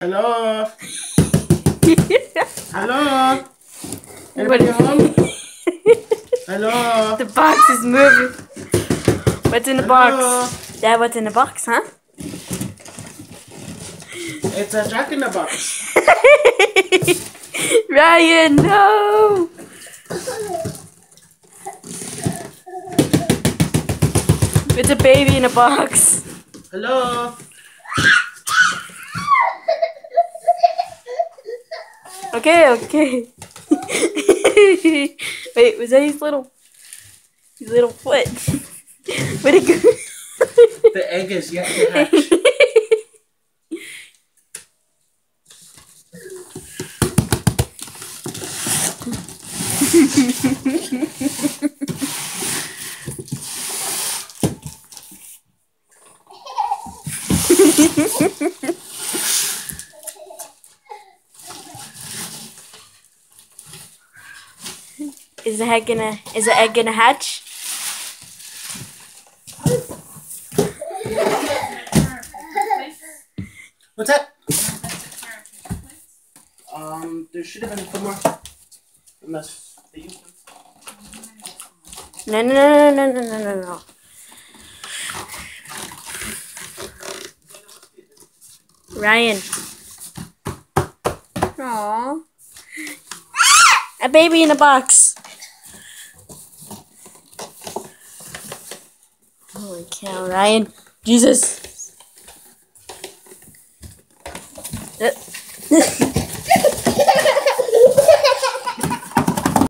Hello? Hello? Anybody home? Hello? the box is moving. What's in the Hello? box? Dad, what's in the box, huh? It's a jack in the box. Ryan, no! It's a baby in a box. Hello? Okay, okay. Wait, was that his little, his little foot? Where'd it go? The egg is yet to hatch. Is the egg gonna is the egg gonna hatch? What's that? Um, there should have been some more. Unless they used them. No no no no no no no no. Ryan. Aww. A baby in a box. Holy cow, Ryan. Jesus.